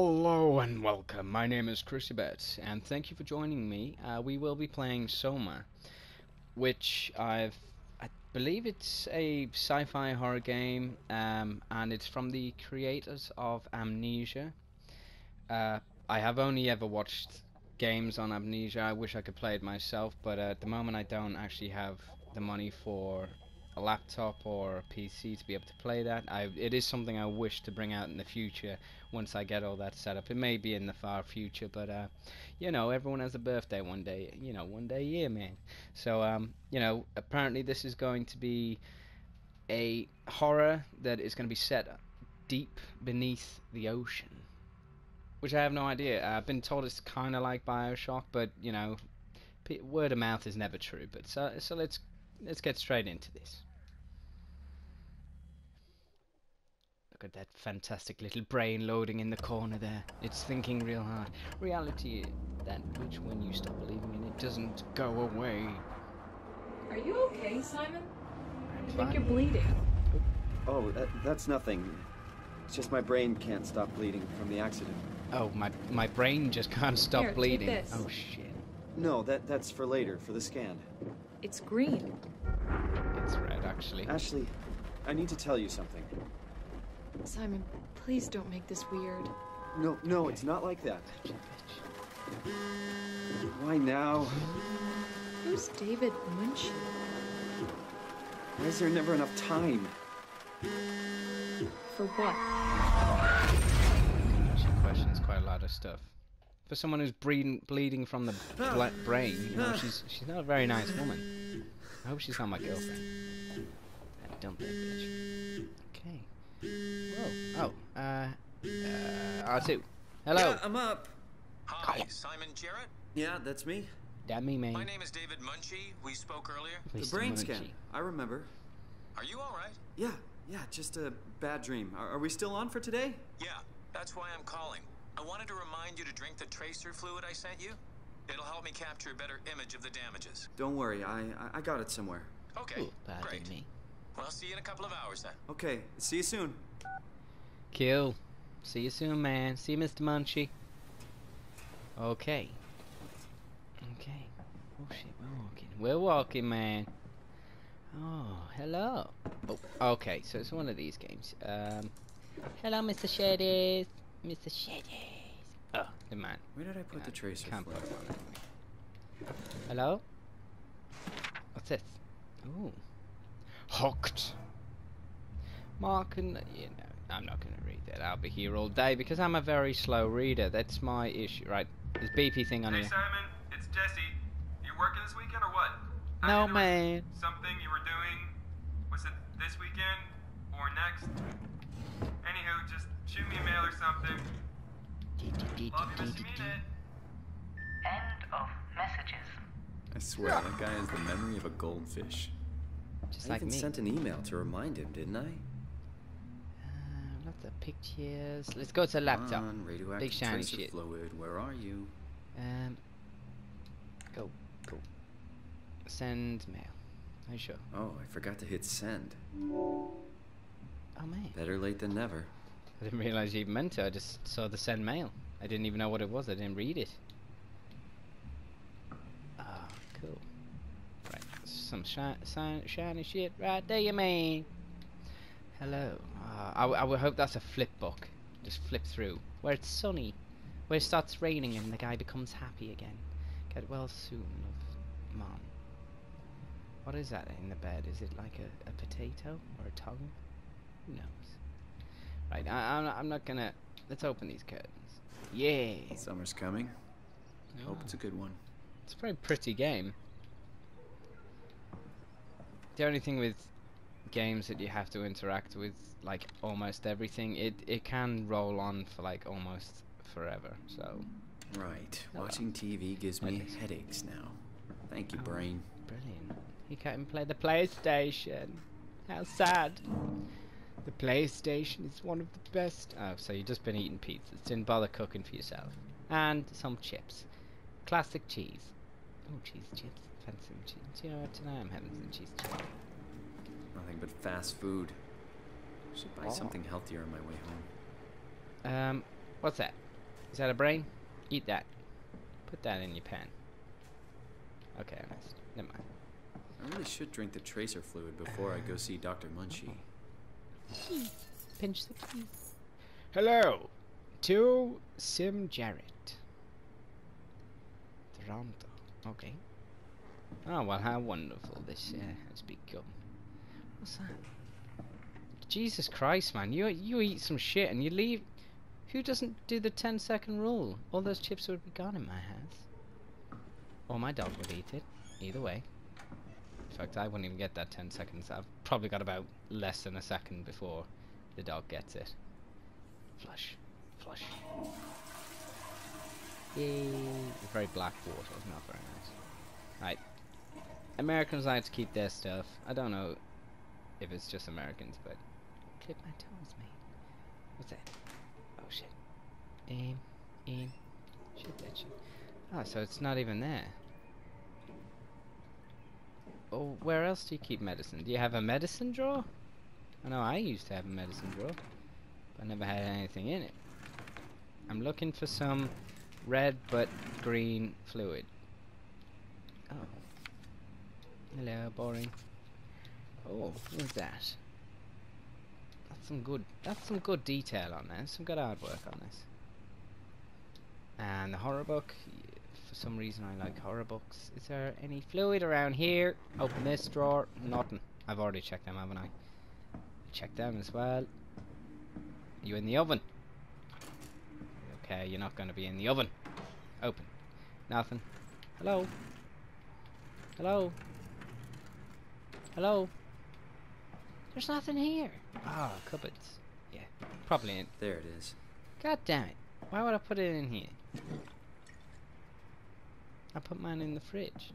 Hello and welcome. My name is Crucibet, and thank you for joining me. Uh, we will be playing Soma, which I've, I believe it's a sci-fi horror game, um, and it's from the creators of Amnesia. Uh, I have only ever watched games on Amnesia. I wish I could play it myself, but uh, at the moment I don't actually have the money for a laptop or a PC to be able to play that. I, it is something I wish to bring out in the future once I get all that set up. It may be in the far future, but uh, you know, everyone has a birthday one day. You know, one day a year, man. So um, you know, apparently this is going to be a horror that is going to be set deep beneath the ocean, which I have no idea. I've been told it's kind of like Bioshock, but you know, word of mouth is never true. But so so let's let's get straight into this. Look at that fantastic little brain loading in the corner there. It's thinking real hard. Reality, that which when you stop believing in it doesn't go away. Are you okay, Simon? I'm I think fine. you're bleeding. Oh, that, that's nothing. It's just my brain can't stop bleeding from the accident. Oh, my my brain just can't stop Here, take bleeding. this. Oh shit. No, that that's for later, for the scan. It's green. It's red actually. Ashley, I need to tell you something. Simon, please don't make this weird. No, no, it's not like that. Bitch, bitch. Why now? Who's David Munchie? Why is there never enough time? For what? She questions quite a lot of stuff. For someone who's bleeding bleeding from the bla- brain, you know, she's she's not a very nice woman. I hope she's not my girlfriend. That dumb big bitch. Okay. Whoa. Oh. Uh. Uh. R2. Hello. Yeah, I'm up. Hi, Simon Jarrett. Yeah, that's me. That me, man. My name is David Munshi. We spoke earlier. The brain Munchie. scan. I remember. Are you all right? Yeah, yeah, just a bad dream. Are, are we still on for today? Yeah, that's why I'm calling. I wanted to remind you to drink the tracer fluid I sent you. It'll help me capture a better image of the damages. Don't worry, I I, I got it somewhere. Okay, Ooh, bad great. me. Well, see you in a couple of hours then. Okay, see you soon. Kill. See you soon, man. See you, Mr. Munchie. Okay. Okay. Oh shit, we're walking. We're walking, man. Oh, hello. Oh, okay. So it's one of these games. Um, hello, Mr. Shadys. Mr. Shadys. Oh, the man. Where did I put the Can't- tracer Can't fluid? put one on me. Hello. What's this? Ooh. Hooked. Mark and you know, I'm not gonna read that. I'll be here all day because I'm a very slow reader. That's my issue, right? This beepy thing on Hey here. Simon, it's Jesse. You working this weekend or what? No, mean, man. Something you were doing. Was it this weekend or next? Anywho, just shoot me a mail or something. Love you, miss you, mean it. End of messages. I swear, that guy has the memory of a goldfish. Just I like even me. sent an email to remind him, didn't I? Uh, not the pictures. Let's go to the laptop. On, radioactive Big shiny shit. fluid. Where are you? Um. Go. Go. Send mail. Are you sure? Oh, I forgot to hit send. Oh man. Better late than never. I didn't realize you even meant to. I just saw the send mail. I didn't even know what it was. I didn't read it. Ah, cool. Right, some shi shi shiny shit right there, you mean. Hello. Ah, I, w- I would hope that's a flip book. Just flip through. Where it's sunny. Where it starts raining and the guy becomes happy again. Get well soon, love. Mom. What is that in the bed? Is it like a, a potato or a tongue? Who knows? Right, I, I'm, not, I'm not gonna. Let's open these curtains. Yeah. Summer's coming. Hope Oh, it's a good one. it's a very pretty game. The only thing with games that you have to interact with, like almost everything, it it can roll on for like almost forever. So Right. Oh, well. Watching TV gives me least. headaches now. Thank you, Oh. brain. brilliant. You can't even play the PlayStation. How sad. The PlayStation is one of the best. Oh, so you've just been eating pizza. Didn't bother cooking for yourself. And some chips. Classic cheese. Oh, cheese chips. Fancy some cheese. You know what? Tonight I'm having some cheese chips. Nothing but fast food. Should buy Oh. something healthier on my way home. Um, what's that? Is that a brain? Eat that. Put that in your pan. Okay, I missed. Never mind. I really should drink the tracer fluid before I go see Dr. Munshi. Pinch the key. Hello, to Sim Jarrett. Toronto. Okay. Oh well, how wonderful this uh, has become. What's that? Jesus Christ, man! You you eat some shit and you leave. Who doesn't do the 10 second rule? All those chips would be gone in my house. Or my dog would eat it. Either way. In fact, I wouldn't even get that 10 seconds. I've probably got about less than a second before the dog gets it. Flush. Flush. Yay. Very black water. Not very nice. Right. Americans like to keep their stuff. I don't know if it's just Americans, but... Clip my toes, mate. What's that? Oh shit. Aim. Aim. Shoot that shit. Oh, so it's not even there. Oh, where else do you keep medicine? Do you have a medicine drawer? I know I used to have a medicine drawer. But I never had anything in it. I'm looking for some red but green fluid. Oh. Hello, boring. Oh, what's that? That's some good. That's some good detail on this. Some good artwork on this. And the horror book. For some reason, I like horror books. Is there any fluid around here? Open this drawer. Nothing. I've already checked them, haven't I? Check them as well. You in the oven? Okay, you're not going to be in the oven. Open. Nothing. Hello. Hello. Hello. There's nothing here. Ah, cupboards. Yeah, probably in. There it is. God damn it. Why would I put it in here? I put mine in the fridge.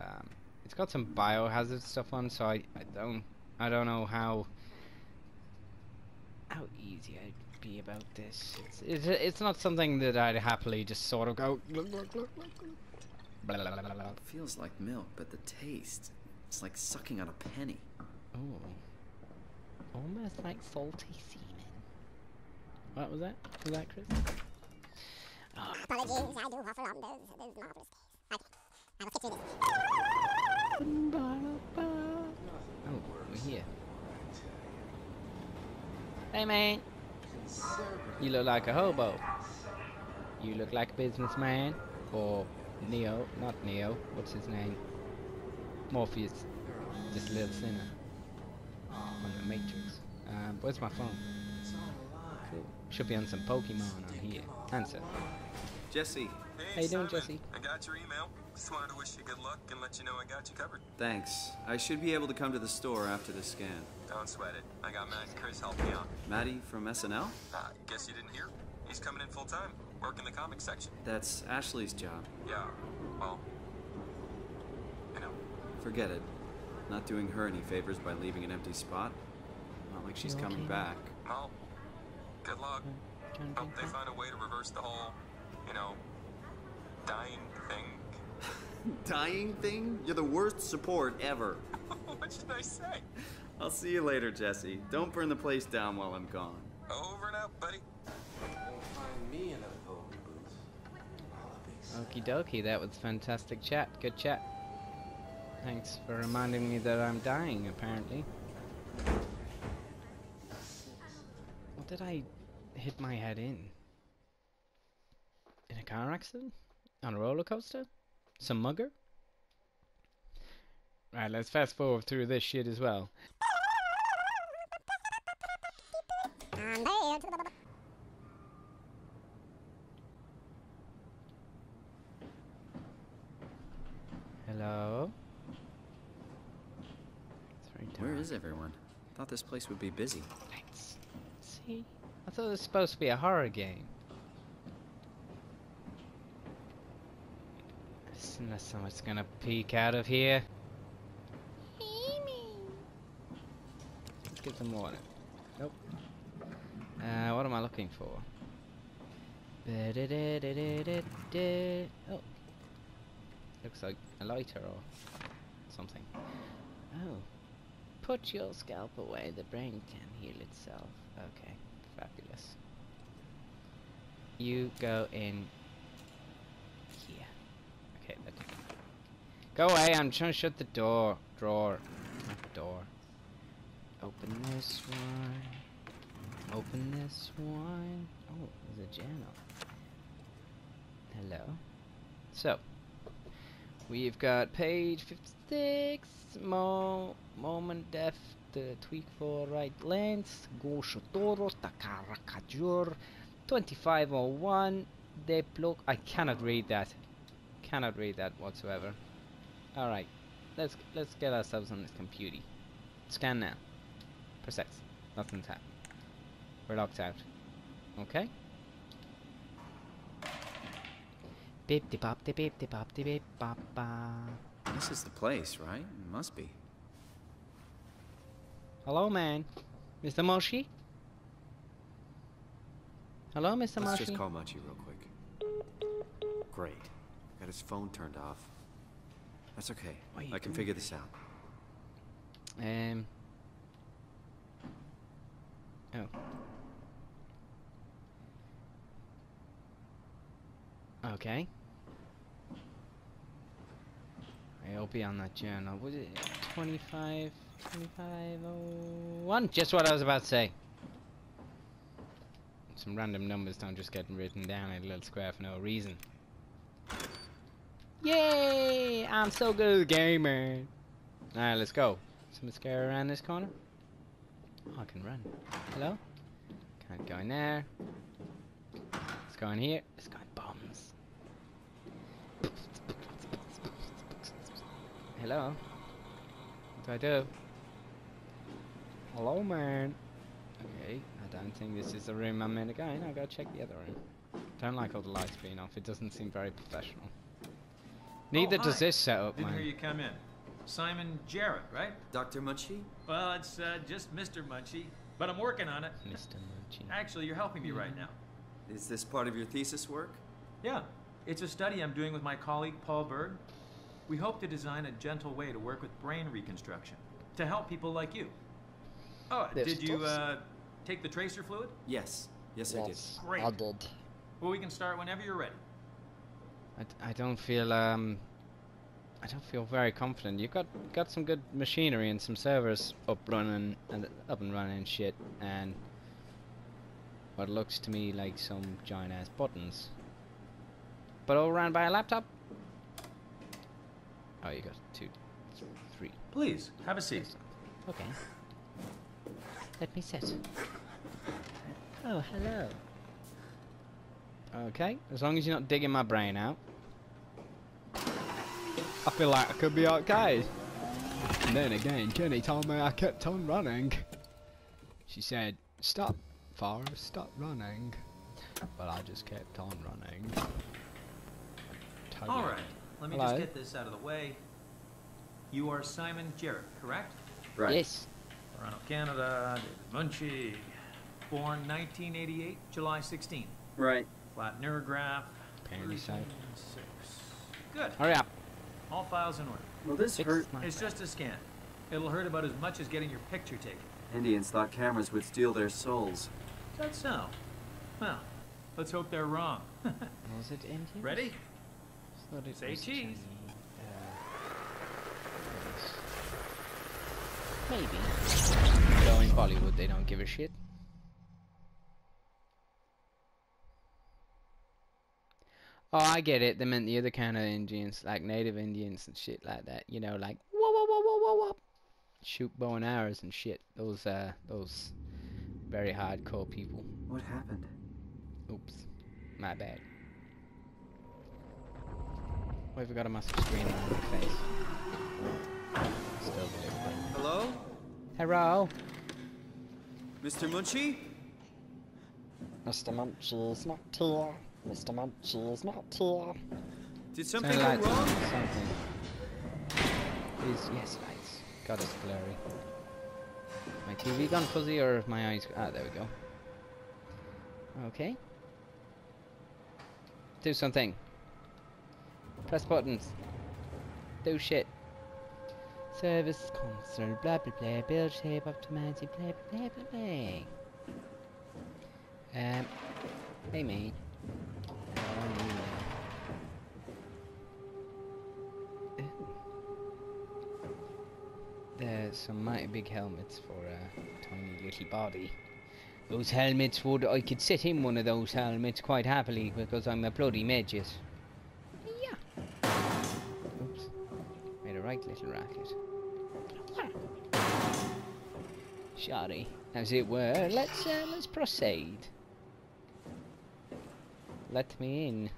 Um, it's got some biohazard stuff on, so I, I don't I don't know how how easy I'd be about this. It's it's, it's not something that I'd happily just sort of go. "Look, look, look, look, look." Blah, blah, blah, blah, blah. It feels like milk, but the taste, it's like sucking on a penny. Oh. Almost like salty semen. What was that? Was that Chris? Oh, Apologies, I do waffle on those, those marvelous days. Okay, I will get through this. Oh, we're here. Hey man. You look like a hobo. You look like a businessman. Or Neo. Not Neo. What's his name? Morpheus. This little sinner. On the Matrix. Um, where's my phone? Cool. Should be on some Pokemon on here. Answer. Jesse, Hey, How you doing, Jesse? I got your email. Just wanted to wish you good luck and let you know I got you covered. thanks. I should be able to come to the store after the scan. Don't sweat it. I got Matt and Chris helping me out. Maddie from SNL? Ah, guess you didn't hear? He's coming in full time, working the comic section. That's Ashley's job. Yeah, well, you know. Forget it. Not doing her any favors by leaving an empty spot. Not like she's You coming okay? back. Well, good luck. Trying to Hope they back. find a way to reverse the whole, you know, dying thing. Dying thing? You're the worst support ever. what should I say? I'll see you later, Jesse. Don't burn the place down while I'm gone. Over and out, buddy. Okie dokie, that was fantastic chat. Good chat. Thanks for reminding me that I'm dying, apparently. What did I hit my head in? In a car accident? On a roller coaster? Some mugger? Right, let's fast forward through this shit as well. Hello? Where is everyone? Thought this place would be busy. Thanks. See? I thought it was supposed to be a horror game. Unless someone's gonna peek out of here. Let's get some water. Nope. Uh, what am I looking for? Oh. Looks like a lighter or something. Oh. Put your scalp away, the brain can heal itself. Okay, fabulous. You go in here. Okay, that. Go away, I'm trying to shut the door. Drawer. Not door. Open this one. Open this one. Oh, there's a journal. Hello. So, we've got page 56. Mo moment def the tweak for right length. Goshotoro Takarakajur. 2501. De plug. I cannot read that. Cannot read that whatsoever. All right, let's let's get ourselves on this computer. Scan now. Press X. Nothing's happened. We're locked out. Okay. This is the place, right? Must be. Hello, man. Mr. Moshi? Hello, Mr. Let's Moshi? just call Machi real quick. Great. Got his phone turned off. That's okay. I can doing? figure this out. Um. Oh. Okay. I'll be on that journal. Was it 25, 2501? Just what I was about to say. Some random numbers don't just get written down in a little square for no reason. Yay! I'm so good at the game. Alright, let's go. Some mascara around this corner. Oh, I can run. Hello? Can't go in there. Let's go in here. Let's go in bombs. Hello? What do I do? Hello, man. Okay, I don't think this is the room I'm in again. I'll go check the other room. Don't like all the lights being off. It doesn't seem very professional. Neither Oh, does this setup, Didn't man. hear you come in. Simon Jarrett, right? Dr. Munshi? Well, it's uh, just Mr. Munshi, but I'm working on it. Mr. Munchie. Actually, you're helping me right now. Is this part of your thesis work? Yeah, it's a study I'm doing with my colleague Paul Berg. We hope to design a gentle way to work with brain reconstruction to help people like you. Oh, This did you uh, take the tracer fluid? Yes. Yes, I did. Great. I did. Well, we can start whenever you're ready. I, d- I don't feel um I don't feel very confident. You've got got some good machinery and some servers up running and up and running and shit and what looks to me like some giant ass buttons. But all ran by a laptop? Oh you got two three. Please, have a seat. Okay. Let me sit. Oh, hello. Okay, as long as you're not digging my brain out. I feel like I could be okay. And then again, Jenny told me I kept on running. She said, stop, Forrest, stop running. But I just kept on running. Totally. All right, let me Hello. just get this out of the way. You are Simon Jarrett, correct? Right. Yes. Toronto, Canada, David Munshi. Born 1988, July 16. Right. Flat neurograph. Apparently so. version six. Good. Hurry up. All files in order. Well, this Fix hurt. my It's just a scan. It'll hurt about as much as getting your picture taken. Indians thought cameras would steal their souls. Is that so? Well, let's hope they're wrong. Was it Indian? Ready? Thought it Say was cheese. Chinese. Uh, maybe. Though in Bollywood they don't give a shit. Oh, I get it. They meant the other kind of Indians, like native Indians and shit like that. You know, like whoa, whoa, whoa, whoa, whoa, whoa. shoot bow and arrows and shit. Those, uh, those very hardcore people. What happened? Oops, my bad. Why have we got a massive screening on my face? Still. Hello? Hello. Mr. Munshi? Mr. Munchie's not here. Mr. Munchie's not here. Did something go lights wrong? Something. Please, yes, lights. God, it's blurry. My TV gone fuzzy or have my eyes? Ah, there we go. Okay. Do something. Press buttons. Do shit. Service console, blah blah blah, build shape optimizing, blah blah blah blah blah. Um, hey mate. There's some mighty big helmets for a tiny little body. Those helmets would, I could sit in one of those helmets quite happily because I'm a bloody midget. Right little racket. Shoddy, as it were. Let's uh, let's proceed. Let me in.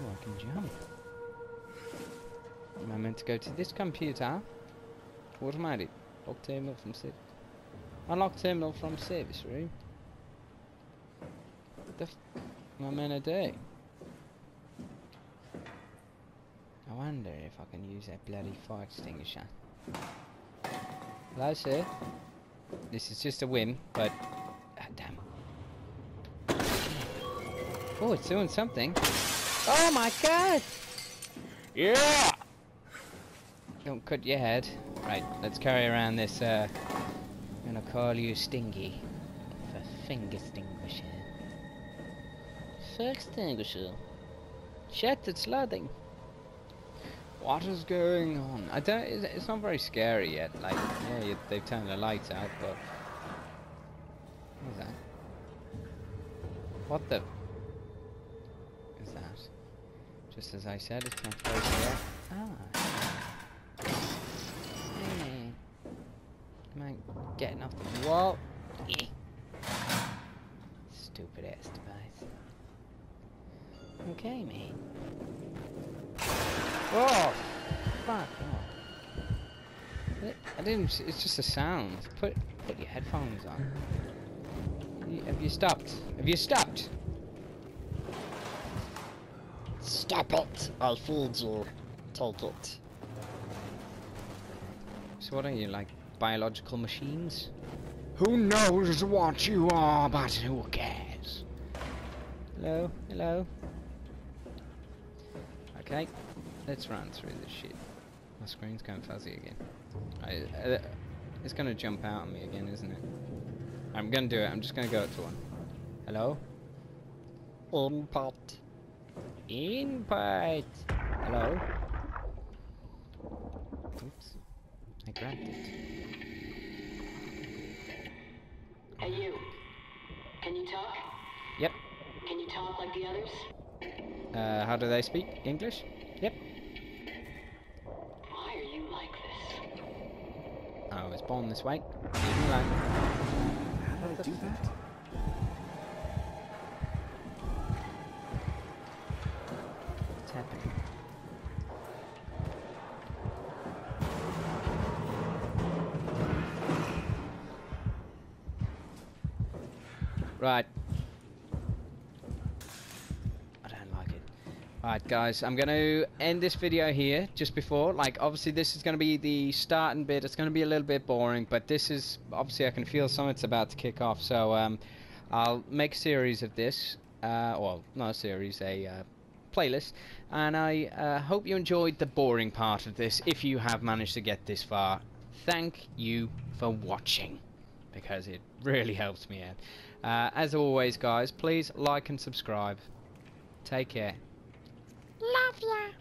Oh, I can jump. Am I meant to go to this computer? Automatic. Lock terminal from service. Unlock terminal from service room. What the f am I meant to do? I wonder if I can use that bloody fire extinguisher. Hello, sir. This is just a whim, but... Ah, damn. Oh, it's doing something. Oh my god! Yeah! Don't cut your head. Right, let's carry around this, uh... I'm gonna call you Stingy. For finger extinguisher. Fire extinguisher. Shit, it's loading. What is going on? I don't. It's not very scary yet. Like, yeah, they've turned the lights out, but what is that? What the? Is that? Just as I said, it's not very scary. Ah. Hey. Am I getting off the wall? Eh. Stupid ass device. Okay, mate. Oh, fuck off. I didn't. It's just a sound. Put put your headphones on. Have you stopped? Have you stopped? Stop it! I feed you. Take it. So what are you like biological machines? Who knows what you are, but who cares? Hello, hello. Okay, let's run through this shit. My screen's going fuzzy again. I, uh, it's gonna jump out on me again, isn't it? I'm gonna do it. I'm just gonna go up to one. Hello. Input. Input. Hello. Oops. I grabbed it. Hey, you. Can you talk? Yep. Can you talk like the others? Uh, how do they speak? English? Yep. Why are you like this? Born this way. How did I do that? What's happening? Right. I don't like it. Alright guys, I'm going to end this video here just before. Like obviously this is going to be the starting bit. It's going to be a little bit boring, but this is obviously I can feel something's about to kick off. So um, I'll make a series of this. Uh, well, not a series, a uh, playlist. And I uh, hope you enjoyed the boring part of this if you have managed to get this far. Thank you for watching because it really helps me out. Uh, as always, guys, please like and subscribe. Take care. Love ya.